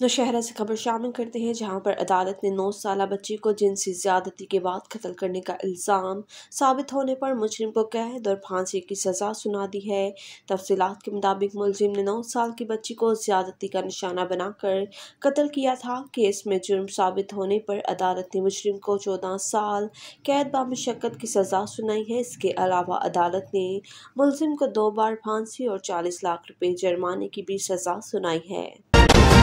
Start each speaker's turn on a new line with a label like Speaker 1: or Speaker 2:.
Speaker 1: नौशहरा से खबर शामिल करते हैं, जहाँ पर अदालत ने नौ साल बच्ची को जिनसी ज्यादती के बाद कत्ल करने का इल्ज़ाम साबित होने पर मुजरिम को कैद और फांसी की सज़ा सुना दी है। तफसीत के मुताबिक मुलजिम ने नौ साल की बच्ची को ज्यादती का निशाना बनाकर कत्ल किया था। केस में जुर्म साबित होने पर अदालत ने मुजरिम को चौदह साल कैद बामशक्क़त की सज़ा सुनाई है। इसके अलावा अदालत ने मुलजिम को दो बार फांसी और चालीस लाख रुपये जुर्माने की भी सज़ा सुनाई है।